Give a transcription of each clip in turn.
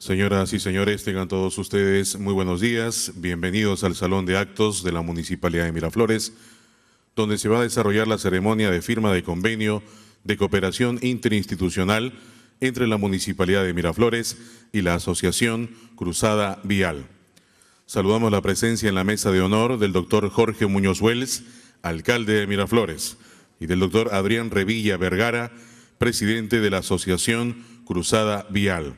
Señoras y señores, tengan todos ustedes muy buenos días. Bienvenidos al Salón de Actos de la Municipalidad de Miraflores, donde se va a desarrollar la ceremonia de firma de convenio de cooperación interinstitucional entre la Municipalidad de Miraflores y la Asociación Cruzada Vial. Saludamos la presencia en la mesa de honor del doctor Jorge Muñoz Wells, alcalde de Miraflores, y del doctor Adrián Revilla Vergara, presidente de la Asociación Cruzada Vial.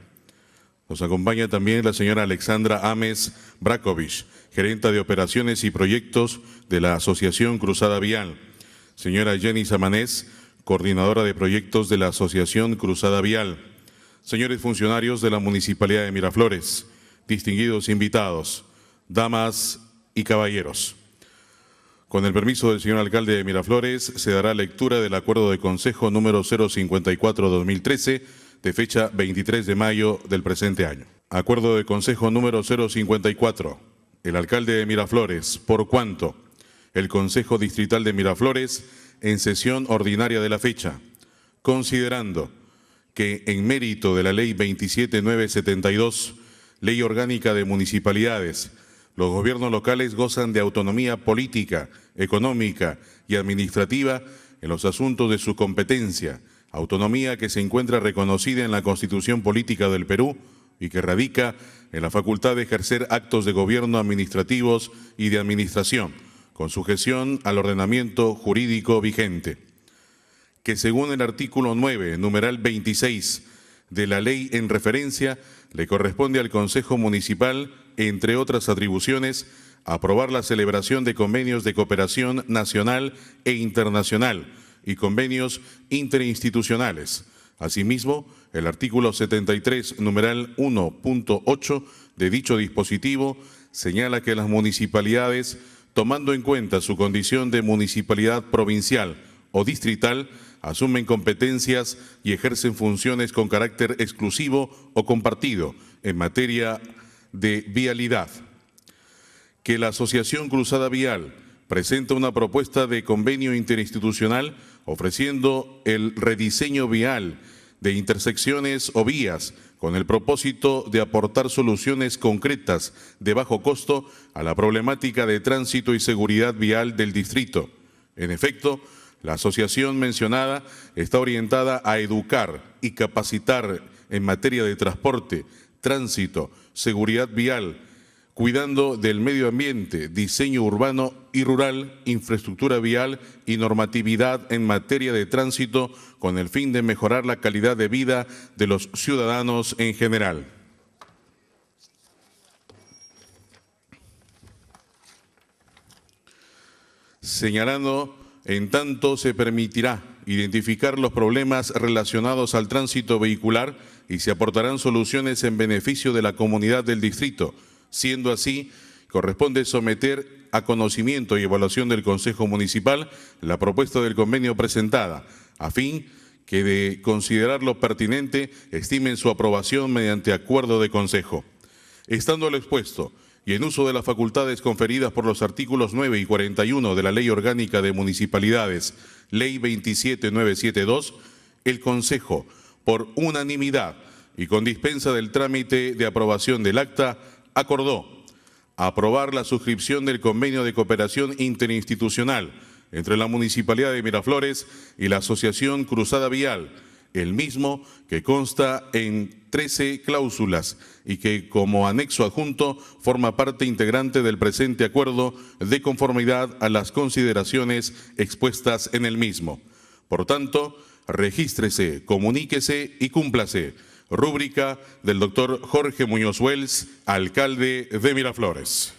Nos acompaña también la señora Alexandra Ames Brakovich, gerenta de operaciones y proyectos de la Asociación Cruzada Vial. Señora Jenny Samanés, coordinadora de proyectos de la Asociación Cruzada Vial. Señores funcionarios de la Municipalidad de Miraflores, distinguidos invitados, damas y caballeros. Con el permiso del señor alcalde de Miraflores, se dará lectura del acuerdo de consejo número 054-2013 de fecha 23 de mayo del presente año. Acuerdo de consejo número 054. El alcalde de Miraflores, por cuanto el Consejo Distrital de Miraflores, en sesión ordinaria de la fecha, considerando que en mérito de la Ley 27972, Ley Orgánica de Municipalidades, los gobiernos locales gozan de autonomía política, económica y administrativa en los asuntos de su competencia, autonomía que se encuentra reconocida en la Constitución Política del Perú y que radica en la facultad de ejercer actos de gobierno administrativos y de administración, con sujeción al ordenamiento jurídico vigente. Que según el artículo 9, numeral 26 de la ley en referencia, le corresponde al Consejo Municipal entre otras atribuciones, aprobar la celebración de convenios de cooperación nacional e internacional y convenios interinstitucionales. Asimismo, el artículo 73, numeral 1.8 de dicho dispositivo señala que las municipalidades, tomando en cuenta su condición de municipalidad provincial o distrital, asumen competencias y ejercen funciones con carácter exclusivo o compartido en materia de vialidad, que la Asociación Cruzada Vial presenta una propuesta de convenio interinstitucional ofreciendo el rediseño vial de intersecciones o vías con el propósito de aportar soluciones concretas de bajo costo a la problemática de tránsito y seguridad vial del distrito. En efecto, la asociación mencionada está orientada a educar y capacitar en materia de transporte, tránsito, seguridad vial, cuidando del medio ambiente, diseño urbano y rural, infraestructura vial y normatividad en materia de tránsito con el fin de mejorar la calidad de vida de los ciudadanos en general. Señalando, en tanto se permitirá identificar los problemas relacionados al tránsito vehicular y se aportarán soluciones en beneficio de la comunidad del distrito. Siendo así, corresponde someter a conocimiento y evaluación del Consejo Municipal la propuesta del convenio presentada, a fin que de considerarlo pertinente estimen su aprobación mediante acuerdo de Consejo. Estando lo expuesto, y en uso de las facultades conferidas por los artículos 9 y 41 de la Ley Orgánica de Municipalidades, Ley 27972, el Consejo, por unanimidad y con dispensa del trámite de aprobación del acta, acordó aprobar la suscripción del convenio de cooperación interinstitucional entre la Municipalidad de Miraflores y la Asociación Cruzada Vial, el mismo que consta en 13 cláusulas y que como anexo adjunto forma parte integrante del presente acuerdo de conformidad a las consideraciones expuestas en el mismo. Por tanto, regístrese, comuníquese y cúmplase. Rúbrica del doctor Jorge Muñoz Wells, alcalde de Miraflores.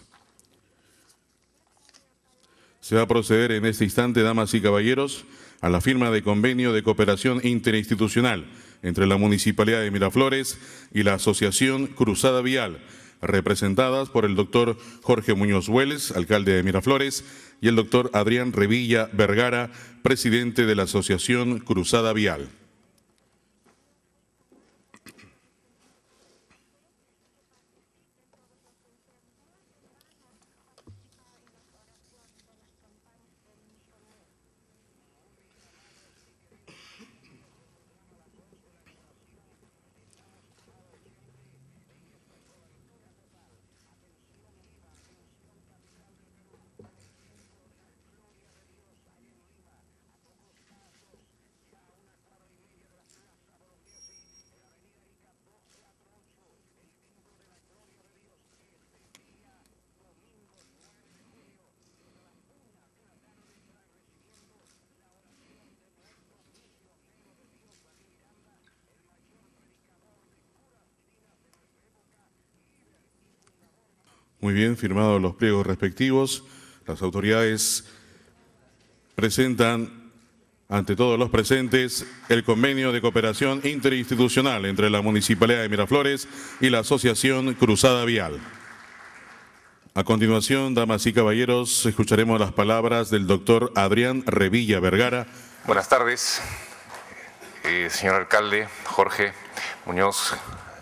Se va a proceder en este instante, damas y caballeros, a la firma de convenio de cooperación interinstitucional entre la Municipalidad de Miraflores y la Asociación Cruzada Vial, representadas por el doctor Jorge Muñoz Wells, alcalde de Miraflores, y el doctor Adrián Revilla Vergara, presidente de la Asociación Cruzada Vial. Muy bien, firmados los pliegos respectivos, las autoridades presentan ante todos los presentes el convenio de cooperación interinstitucional entre la Municipalidad de Miraflores y la Asociación Cruzada Vial. A continuación, damas y caballeros, escucharemos las palabras del doctor Adrián Revilla Vergara. Buenas tardes, eh, señor alcalde Jorge Muñoz,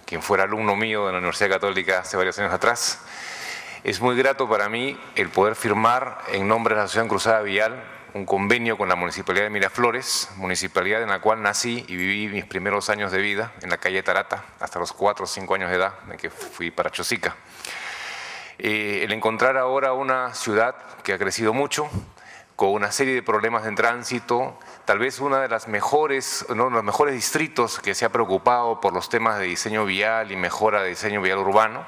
quien fuera alumno mío de la Universidad Católica hace varios años atrás. Es muy grato para mí el poder firmar en nombre de la Asociación Cruzada Vial un convenio con la Municipalidad de Miraflores, municipalidad en la cual nací y viví mis primeros años de vida en la calle Tarata, hasta los cuatro o cinco años de edad, en que fui para Chosica. Eh, el encontrar ahora una ciudad que ha crecido mucho, con una serie de problemas en tránsito, tal vez una de las mejores, uno de los mejores distritos que se ha preocupado por los temas de diseño vial y mejora de diseño vial urbano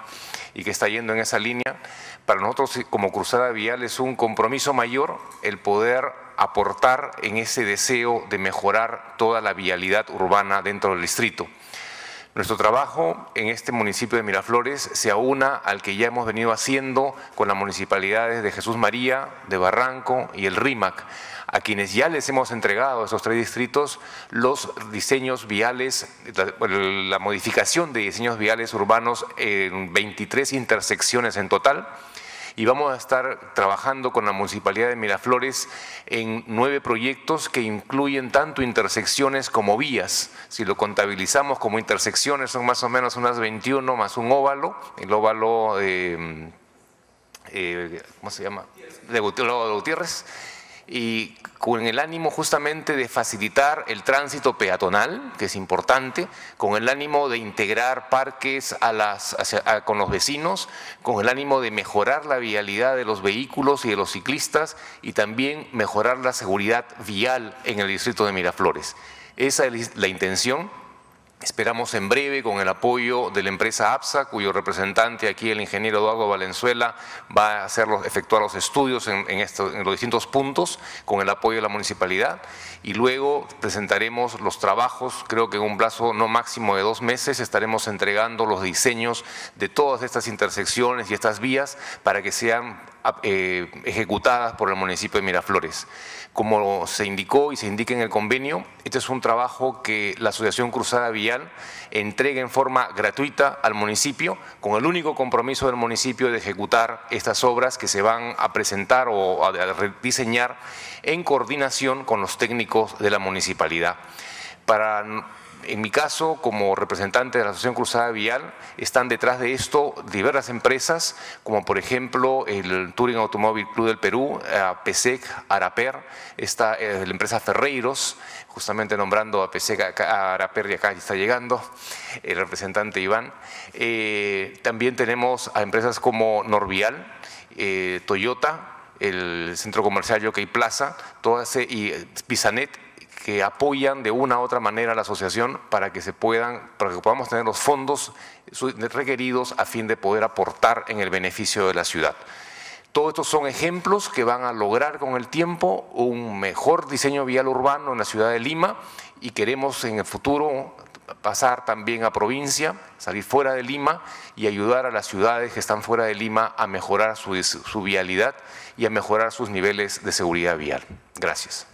y que está yendo en esa línea. Para nosotros como Cruzada Vial es un compromiso mayor el poder aportar en ese deseo de mejorar toda la vialidad urbana dentro del distrito. Nuestro trabajo en este municipio de Miraflores se aúna al que ya hemos venido haciendo con las municipalidades de Jesús María, de Barranco y el RIMAC, a quienes ya les hemos entregado a esos tres distritos los diseños viales, la, modificación de diseños viales urbanos en 23 intersecciones en total y vamos a estar trabajando con la Municipalidad de Miraflores en nueve proyectos que incluyen tanto intersecciones como vías. Si lo contabilizamos como intersecciones son más o menos unas 21 más un óvalo, el óvalo, eh, eh, ¿cómo se llama? De Gutiérrez y con el ánimo justamente de facilitar el tránsito peatonal, que es importante, con el ánimo de integrar parques con los vecinos, con el ánimo de mejorar la vialidad de los vehículos y de los ciclistas y también mejorar la seguridad vial en el distrito de Miraflores. Esa es la intención Esperamos en breve, con el apoyo de la empresa APSA, cuyo representante aquí, el ingeniero Eduardo Valenzuela, va a hacer efectuar los estudios en, en, en, los distintos puntos, con el apoyo de la municipalidad, y luego presentaremos los trabajos, creo que en un plazo no máximo de dos meses estaremos entregando los diseños de todas estas intersecciones y estas vías para que sean eh, ejecutadas por el municipio de Miraflores. Como se indicó y se indica en el convenio, este es un trabajo que la Asociación Cruzada Vial entrega en forma gratuita al municipio, con el único compromiso del municipio de ejecutar estas obras que se van a presentar o a diseñar en coordinación con los técnicos de la municipalidad. Para en mi caso, como representante de la Asociación Cruzada Vial, están detrás de esto diversas empresas, como por ejemplo el Touring Automóvil Club del Perú, eh, PSEC, Araper, está eh, la empresa Ferreiros, justamente nombrando a PSEC, a Araper y acá está llegando el representante Iván. Eh, también tenemos a empresas como Norvial, Toyota, el Centro Comercial Yokey Plaza, todas, y Pisanet que apoyan de una u otra manera la asociación para que se puedan, para que podamos tener los fondos requeridos a fin de poder aportar en el beneficio de la ciudad. Todos estos son ejemplos que van a lograr con el tiempo un mejor diseño vial urbano en la ciudad de Lima y queremos en el futuro pasar también a provincia, salir fuera de Lima y ayudar a las ciudades que están fuera de Lima a mejorar su, su vialidad y a mejorar sus niveles de seguridad vial. Gracias.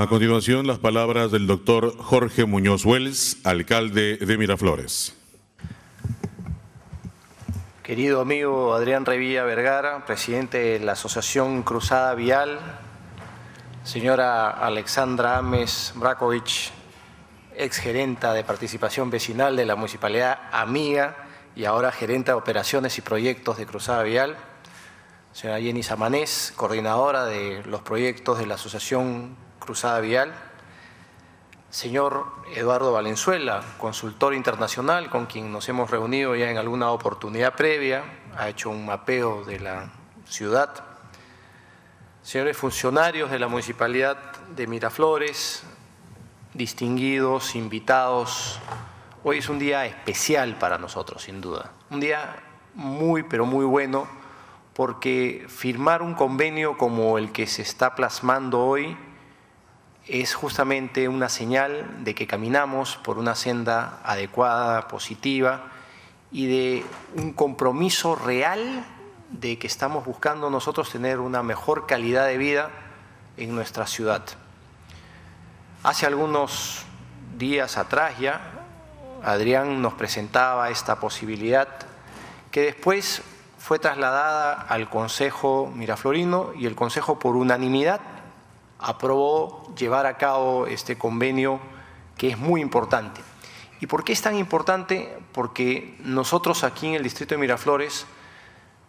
A continuación, las palabras del doctor Jorge Muñoz Wells, alcalde de Miraflores. Querido amigo Adrián Revilla Vergara, presidente de la Asociación Cruzada Vial, señora Alexandra Ames Brakovic, exgerenta de participación vecinal de la Municipalidad Amiga y ahora gerenta de operaciones y proyectos de Cruzada Vial, señora Jenny Samanés, coordinadora de los proyectos de la Asociación Cruzada Vial, señor Eduardo Valenzuela, consultor internacional con quien nos hemos reunido ya en alguna oportunidad previa, ha hecho un mapeo de la ciudad, señores funcionarios de la Municipalidad de Miraflores, distinguidos, invitados, hoy es un día especial para nosotros, sin duda, un día muy, pero muy bueno, porque firmar un convenio como el que se está plasmando hoy es justamente una señal de que caminamos por una senda adecuada, positiva y de un compromiso real de que estamos buscando nosotros tener una mejor calidad de vida en nuestra ciudad. Hace algunos días atrás ya, Adrián nos presentaba esta posibilidad que después fue trasladada al Consejo Miraflorino y el Consejo por unanimidad aprobó llevar a cabo este convenio que es muy importante. ¿Y por qué es tan importante? Porque nosotros aquí en el Distrito de Miraflores,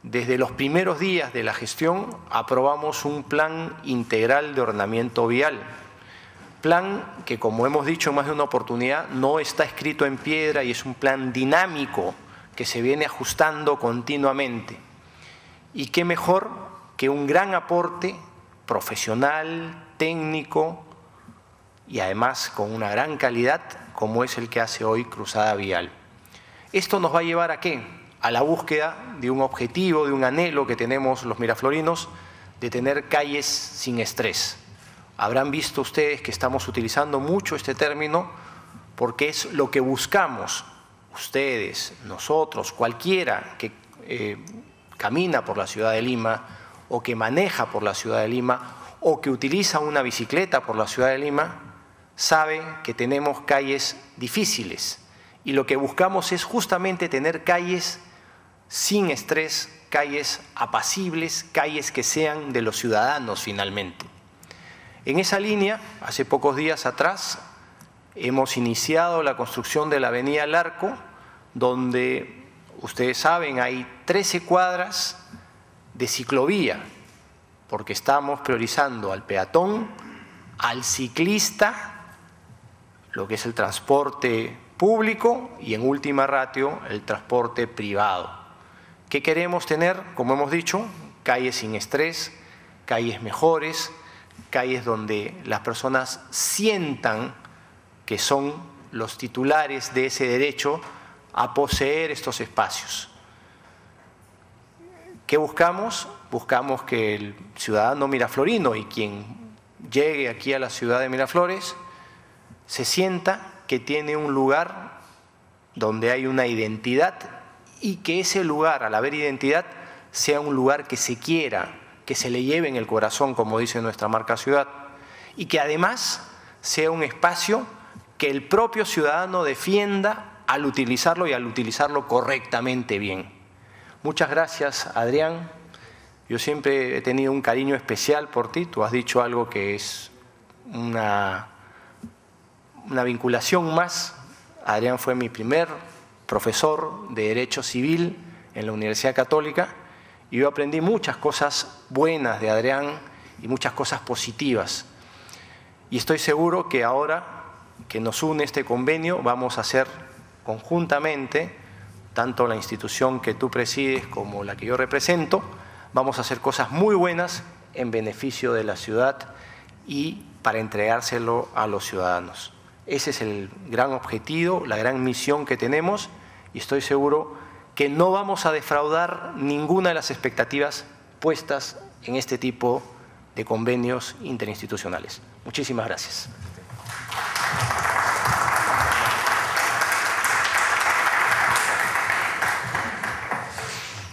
desde los primeros días de la gestión, aprobamos un plan integral de ordenamiento vial. Plan que, como hemos dicho en más de una oportunidad, no está escrito en piedra y es un plan dinámico que se viene ajustando continuamente. Y qué mejor que un gran aporte profesional, técnico y además con una gran calidad como es el que hace hoy Cruzada Vial. Esto nos va a llevar a qué? A la búsqueda de un objetivo, de un anhelo que tenemos los miraflorinos de tener calles sin estrés. Habrán visto ustedes que estamos utilizando mucho este término porque es lo que buscamos ustedes, nosotros, cualquiera que eh, camina por la ciudad de Lima o que maneja por la ciudad de Lima o que utiliza una bicicleta por la ciudad de Lima, sabe que tenemos calles difíciles y lo que buscamos es justamente tener calles sin estrés, calles apacibles, calles que sean de los ciudadanos finalmente. En esa línea, hace pocos días atrás, hemos iniciado la construcción de la Avenida Larco, donde ustedes saben hay 13 cuadras de ciclovía, porque estamos priorizando al peatón, al ciclista, lo que es el transporte público y en última ratio el transporte privado. ¿Qué queremos tener? Como hemos dicho, calles sin estrés, calles mejores, calles donde las personas sientan que son los titulares de ese derecho a poseer estos espacios. ¿Qué buscamos? Buscamos que el ciudadano miraflorino y quien llegue aquí a la ciudad de Miraflores se sienta que tiene un lugar donde hay una identidad y que ese lugar, al haber identidad, sea un lugar que se quiera, que se le lleve en el corazón, como dice nuestra marca ciudad, y que además sea un espacio que el propio ciudadano defienda al utilizarlo y al utilizarlo correctamente bien. Muchas gracias, Adrián. Yo siempre he tenido un cariño especial por ti. Tú has dicho algo que es una, vinculación más. Adrián fue mi primer profesor de Derecho Civil en la Universidad Católica y yo aprendí muchas cosas buenas de Adrián y muchas cosas positivas. Y estoy seguro que ahora que nos une este convenio, vamos a hacer conjuntamente, tanto la institución que tú presides como la que yo represento, vamos a hacer cosas muy buenas en beneficio de la ciudad y para entregárselo a los ciudadanos. Ese es el gran objetivo, la gran misión que tenemos y estoy seguro que no vamos a defraudar ninguna de las expectativas puestas en este tipo de convenios interinstitucionales. Muchísimas gracias.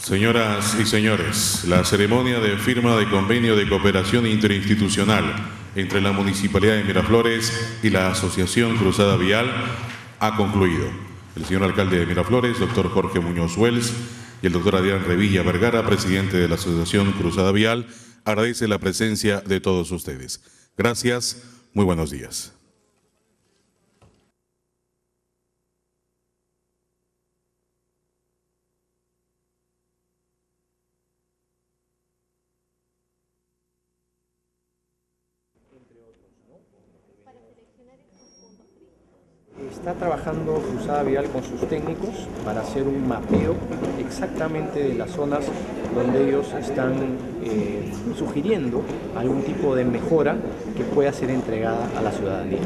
Señoras y señores, la ceremonia de firma de convenio de cooperación interinstitucional entre la Municipalidad de Miraflores y la Asociación Cruzada Vial ha concluido. El señor alcalde de Miraflores, doctor Jorge Muñoz Wells, y el doctor Adrián Revilla Vergara, presidente de la Asociación Cruzada Vial, agradece la presencia de todos ustedes. Gracias, muy buenos días. Está trabajando Cruzada Vial con sus técnicos para hacer un mapeo exactamente de las zonas donde ellos están eh, sugiriendo algún tipo de mejora que pueda ser entregada a la ciudadanía.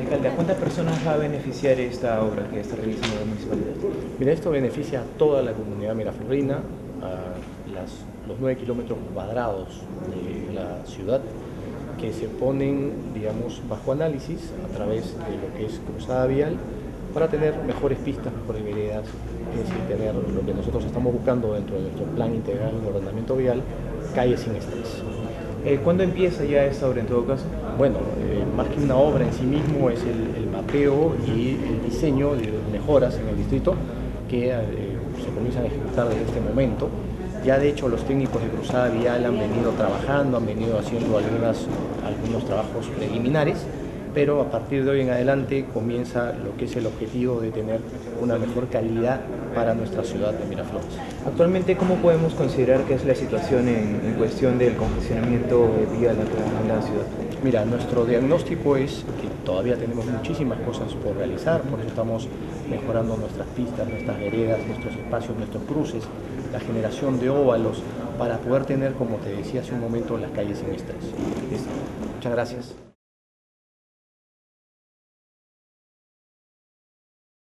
Alcalde, ¿a cuántas personas va a beneficiar esta obra que está realizando la municipalidad? Mira, esto beneficia a toda la comunidad miraflorina, a los 9 kilómetros cuadrados de la ciudad que se ponen, digamos, bajo análisis a través de lo que es cruzada vial para tener mejores pistas, mejores veredas, es decir, tener lo que nosotros estamos buscando dentro de nuestro plan integral de ordenamiento vial, calles sin estrés. Eh, ¿Cuándo empieza ya esta obra en todo caso? Bueno, eh, más que una obra en sí mismo es el, el, mapeo y el diseño de mejoras en el distrito que eh, se comienzan a ejecutar desde este momento. Ya de hecho los técnicos de Cruzada Vial han venido trabajando, han venido haciendo algunas, algunos trabajos preliminares, pero a partir de hoy en adelante comienza lo que es el objetivo de tener una mejor calidad para nuestra ciudad de Miraflores. Actualmente, ¿cómo podemos considerar que es la situación en, en cuestión del congestionamiento vial en la ciudad? Mira, nuestro diagnóstico es que todavía tenemos muchísimas cosas por realizar, por eso estamos mejorando nuestras pistas, nuestras veredas, nuestros espacios, nuestros cruces, la generación de óvalos, para poder tener, como te decía hace un momento, las calles sin estrés. Muchas gracias.